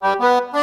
Música